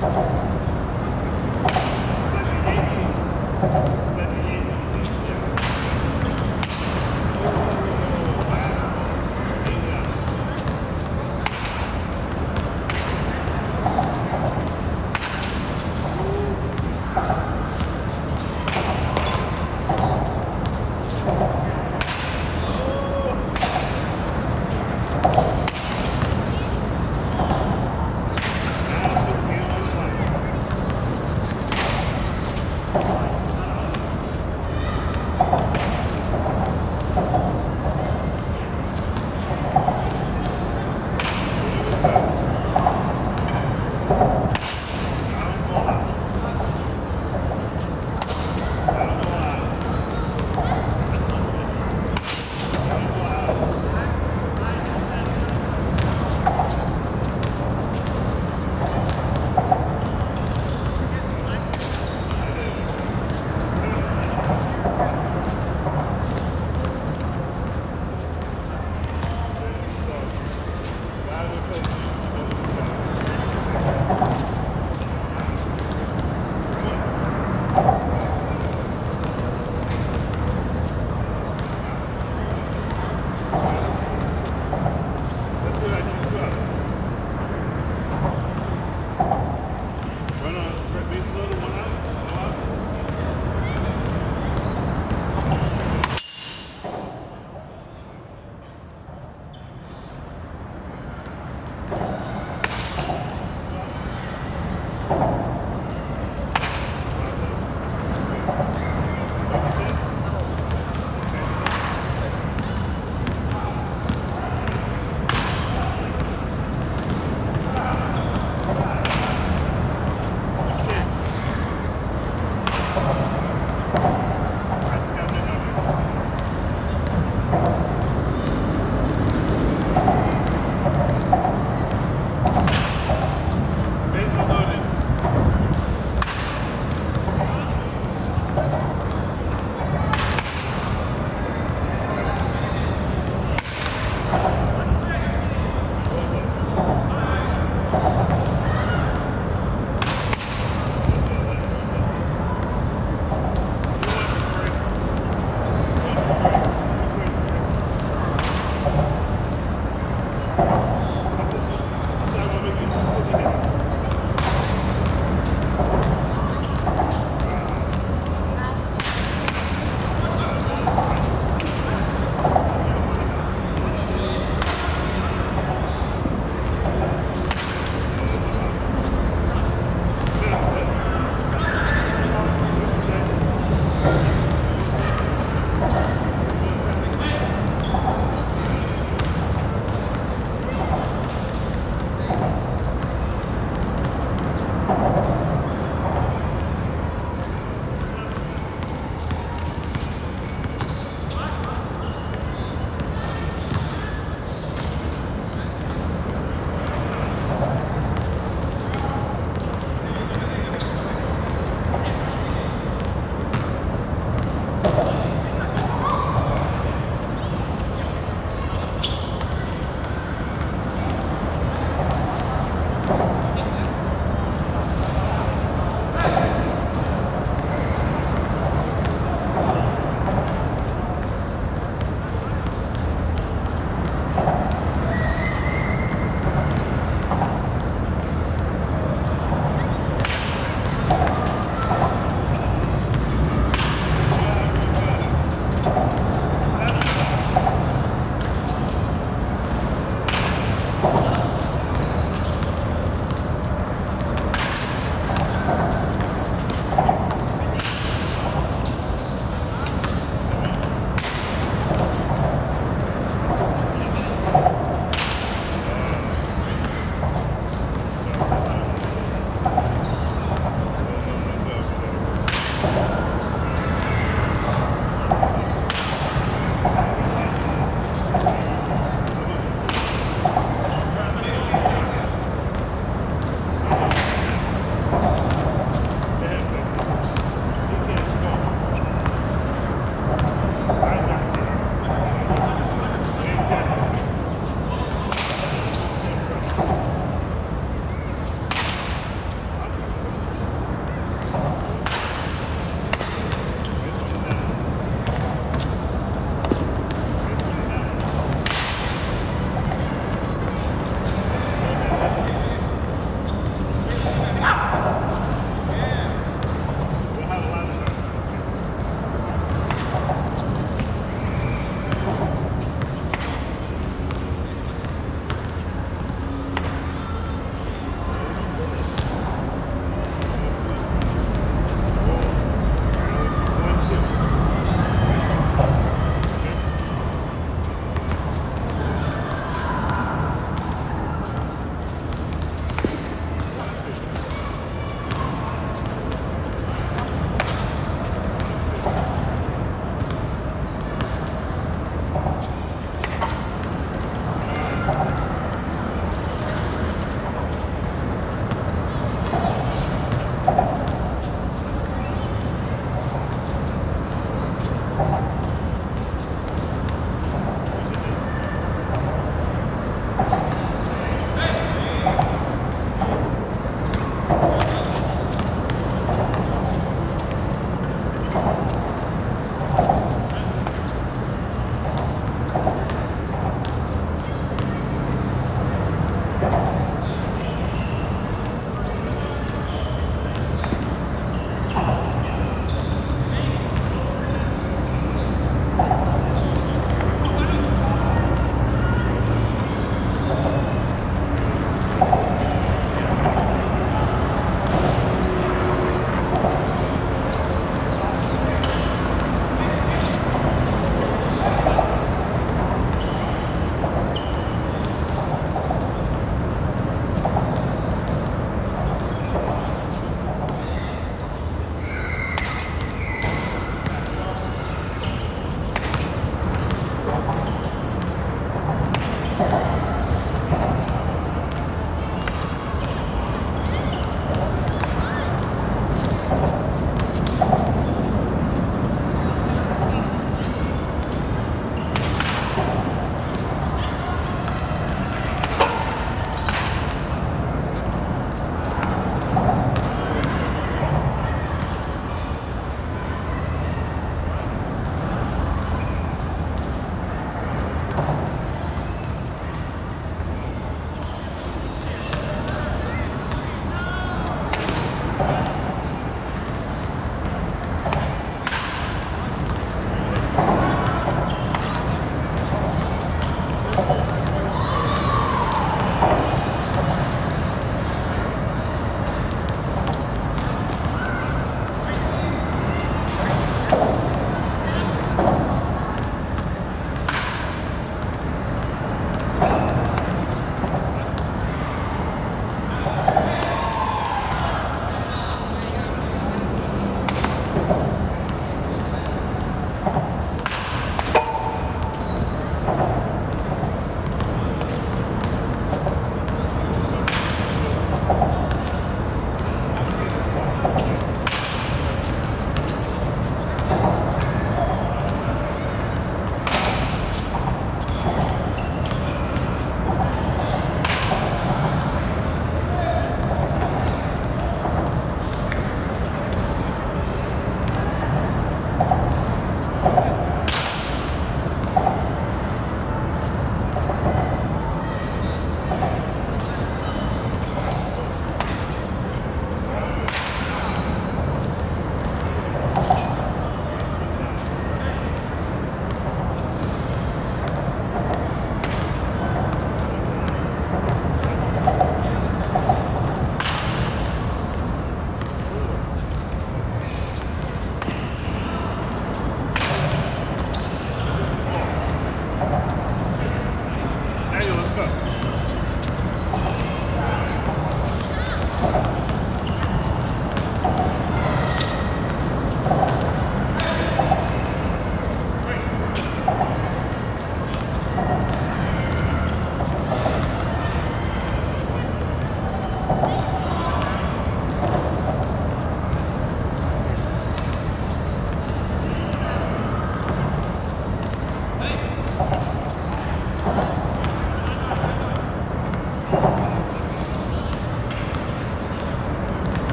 好好。